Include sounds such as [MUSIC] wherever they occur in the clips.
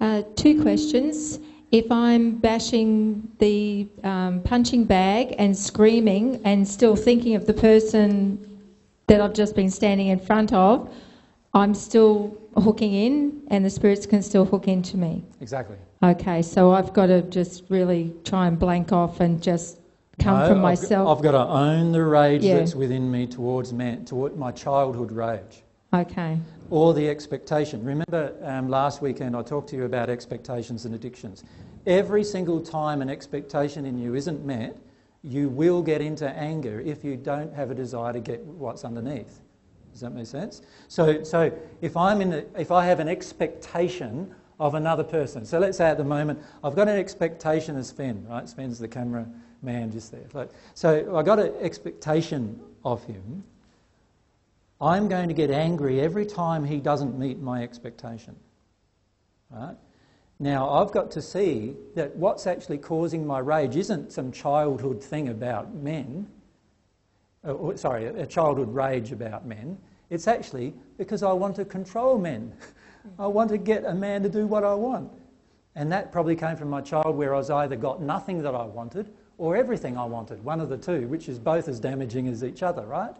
Uh, two questions. If I'm bashing the um, punching bag and screaming and still thinking of the person that I've just been standing in front of, I'm still hooking in and the spirits can still hook into me. Exactly. Okay, so I've got to just really try and blank off and just come No, from I've got- myself. I've got to own the rage Yeah. that's within me towards man, toward my childhood rage. Okay. Or the expectation. Remember um, last weekend I talked to you about expectations and addictions. Every single time an expectation in you isn't met, you will get into anger if you don't have a desire to get what's underneath. Does that make sense? So, so if, I'm in if I have an expectation of another person, so let's say at the moment I've got an expectation of Sven, right? Sven's the camera man just there. So I got an expectation of him. I'm going to get angry every time he doesn't meet my expectation. Right? Now, I've got to see that what's actually causing my rage isn't some childhood thing about men, uh, or, sorry, a childhood rage about men. It's actually because I want to control men. [LAUGHS] I want to get a man to do what I want. And that probably came from my child where I was either got nothing that I wanted or everything I wanted, one of the two, which is both as damaging as each other, right?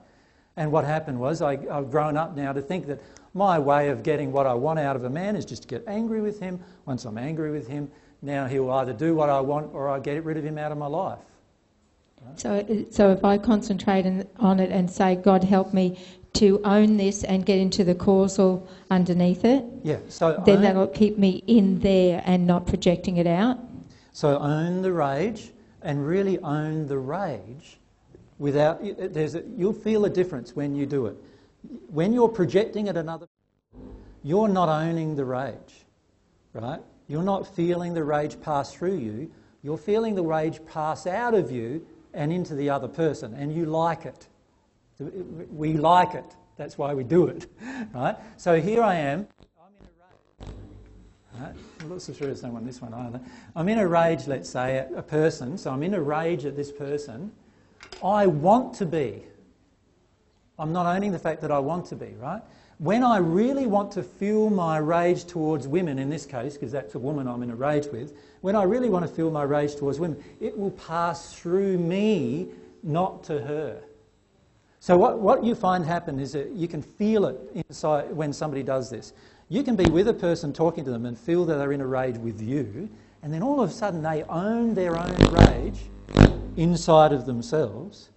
And what happened was I, I've grown up now to think that my way of getting what I want out of a man is just to get angry with him. Once I'm angry with him, now he'll either do what I want or I get rid of him out of my life. So, so if I concentrate in, on it and say, God help me to own this and get into the causal underneath it, Yeah, so then own, that'll keep me in there and not projecting it out. so own the rage and really own the rage without, there's a, you'll feel a difference when you do it. When you're projecting at another, you're not owning the rage, right? You're not feeling the rage pass through you. You're feeling the rage pass out of you and into the other person, and you like it. We like it. That's why we do it, [LAUGHS] right? So here I am. I'm in a rage. I'm not so sure there's no one this one either. I'm in a rage, let's say, at a person. So I'm in a rage at this person. I want to be. I'm not owning the fact that I want to be, right? When I really want to feel my rage towards women, in this case, because that's a woman I'm in a rage with, when I really want to feel my rage towards women, it will pass through me, not to her. So, what, what you find happen is that you can feel it inside when somebody does this. You can be with a person talking to them and feel that they're in a rage with you, and then all of a sudden they own their own rage inside of themselves,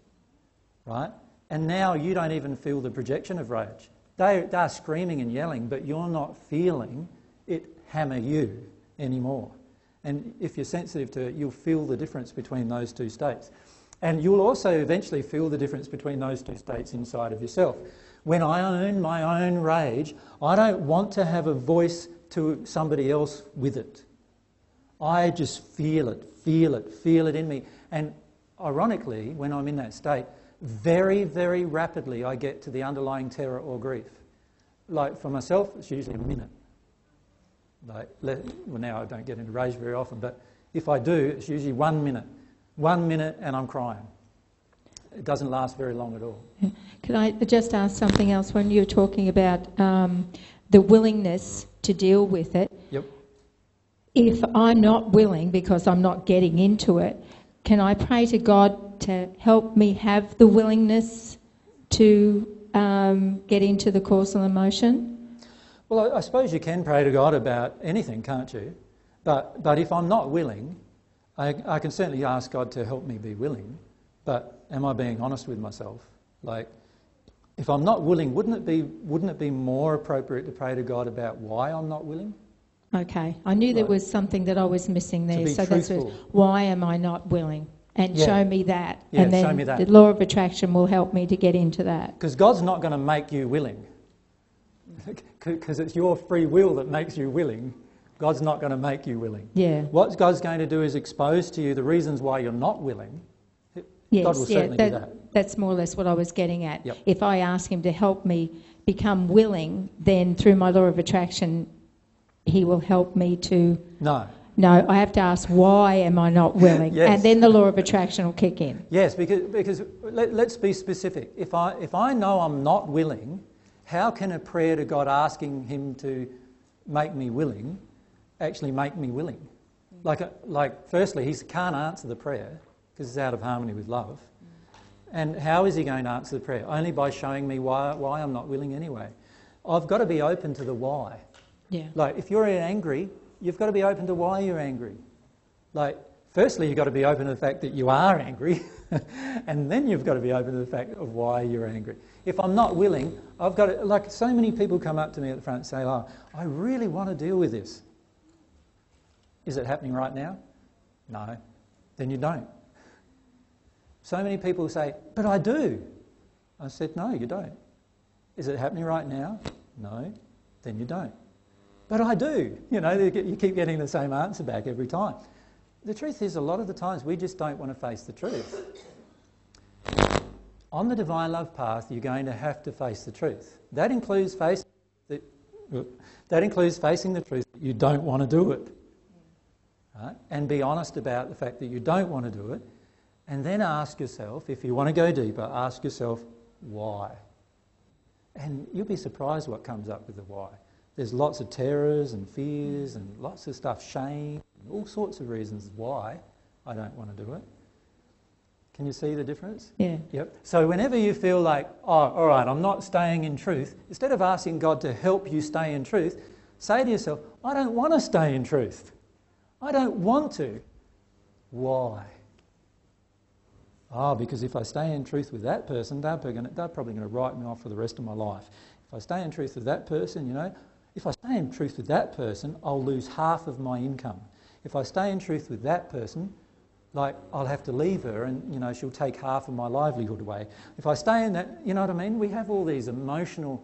right? And now you don't even feel the projection of rage. They, they're screaming and yelling, but you're not feeling it hammer you anymore. And if you're sensitive to it, you'll feel the difference between those two states. And you'll also eventually feel the difference between those two states inside of yourself. When I own my own rage, I don't want to have a voice to somebody else with it. I just feel it, feel it, feel it in me. And ironically, when I'm in that state, very, very rapidly I get to the underlying terror or grief. Like for myself, it's usually a minute. Like, well, now I don't get into rage very often, but if I do, it's usually one minute. One minute and I'm crying. It doesn't last very long at all. Can I just ask something else? When you're talking about um, the willingness to deal with it, Yep. if I'm not willing because I'm not getting into it, can I pray to God to help me have the willingness to um, get into the causal emotion? Well, I, I suppose you can pray to God about anything, can't you? But, but if I'm not willing, I, I can certainly ask God to help me be willing. But am I being honest with myself? Like, if I'm not willing, wouldn't it be, wouldn't it be more appropriate to pray to God about why I'm not willing? Okay, I knew there was something that I was missing there. be so that's what, truthful. why am I not willing? And Yeah. show me that. Yeah, and then show me that. the law of attraction will help me to get into that. Because God's not going to make you willing. [LAUGHS] Because it's your free will that makes you willing. God's not going to make you willing. Yeah. What God's going to do is expose to you the reasons why you're not willing. Yes, God will yeah, certainly do that. That's more or less what I was getting at. Yep. If I ask him to help me become willing, then through my law of attraction, he will help me to. No. No, I have to ask why am I not willing, [LAUGHS] Yes. and then the law of attraction will kick in. Yes, because, because let, let's be specific. If I, if I know I'm not willing, how can a prayer to God asking Him to make me willing actually make me willing. Like, uh, like firstly, he can't answer the prayer because it's out of harmony with love. And how is he going to answer the prayer? Only by showing me why, why I'm not willing anyway. I've got to be open to the why. Yeah. Like, if you're angry, you've got to be open to why you're angry. Like, firstly, you've got to be open to the fact that you are angry, [LAUGHS] and then you've got to be open to the fact of why you're angry. If I'm not willing, I've got to, like, so many people come up to me at the front and say, Oh, I really want to deal with this. Is it happening right now? No. Then you don't. So many people say, But I do. I said, No, you don't. Is it happening right now? No. Then you don't. But I do. You know, you keep getting the same answer back every time. The truth is, a lot of the times we just don't want to face the truth. On the divine love path, you're going to have to face the truth. That includes facing the, that includes facing the truth that you don't want to do it. Right? And be honest about the fact that you don't want to do it. And then ask yourself, if you want to go deeper, ask yourself why. And you'll be surprised what comes up with the why. There's lots of terrors and fears and lots of stuff, shame, all sorts of reasons why I don't want to do it. Can you see the difference? Yeah. Yep. So whenever you feel like, oh, all right, I'm not staying in truth, instead of asking God to help you stay in truth, say to yourself, I don't want to stay in truth. I don't want to. Why? Oh, because if I stay in truth with that person, they're, they're probably going to write me off for the rest of my life. If I stay in truth with that person, you know, if I stay in truth with that person, I'll lose half of my income. If I stay in truth with that person, like I'll have to leave her and you know she'll take half of my livelihood away. If I stay in that, you know what I mean? We have all these emotional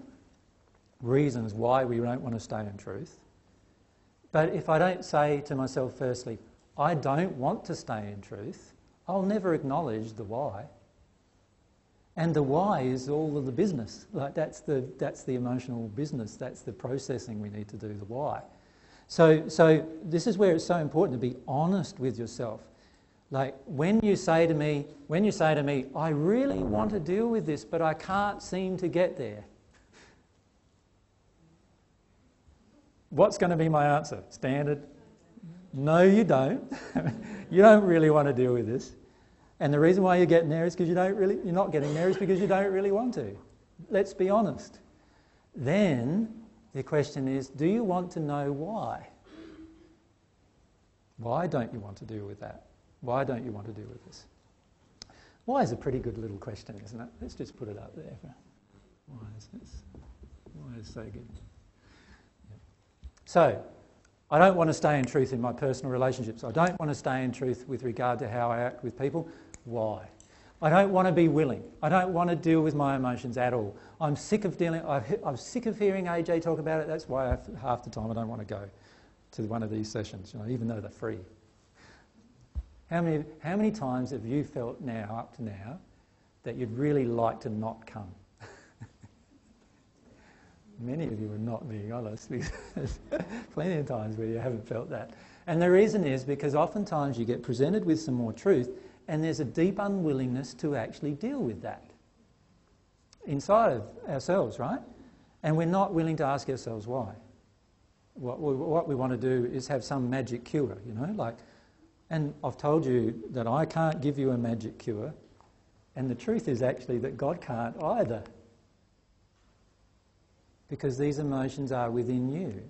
reasons why we don't want to stay in truth. But if I don't say to myself firstly, I don't want to stay in truth, I'll never acknowledge the why. And the why is all of the business. Like that's the, that's the emotional business. That's the processing we need to do, the why. So, so this is where it's so important to be honest with yourself. Like when you say to me, when you say to me, I really want to deal with this, but I can't seem to get there. What's going to be my answer? Standard? No, you don't. [LAUGHS] you don't really want to deal with this. And the reason why you're getting there is because you don't really, you're not getting there is because you don't really want to. Let's be honest. Then the question is, do you want to know why? Why don't you want to deal with that? Why don't you want to deal with this? Why is a pretty good little question, isn't it? Let's just put it up there. Why is this? Why is so good? So, I don't want to stay in truth in my personal relationships. I don't want to stay in truth with regard to how I act with people. Why? I don't want to be willing. I don't want to deal with my emotions at all. I'm sick of dealing. I'm sick of hearing AJ talk about it. That's why half the time I don't want to go to one of these sessions, you know, even though they're free. How many, how many times have you felt now, up to now, that you'd really like to not come? [LAUGHS] Many of you are not being honest because [LAUGHS] plenty of times where you haven't felt that. And the reason is because oftentimes you get presented with some more truth and there's a deep unwillingness to actually deal with that inside of ourselves, right? And we're not willing to ask ourselves why. What we, what we want to do is have some magic cure, you know, like, and I've told you that I can't give you a magic cure, and the truth is actually that God can't either because these emotions are within you.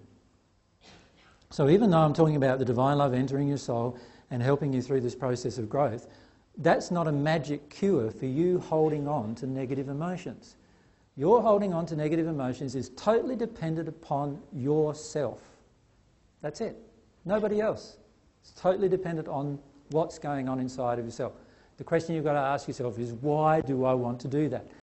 So, even though I'm talking about the divine love entering your soul and helping you through this process of growth, that's not a magic cure for you holding on to negative emotions. Your holding on to negative emotions is totally dependent upon yourself. That's it. Nobody else. It's totally dependent on what's going on inside of yourself. The question you've got to ask yourself is why do I want to do that?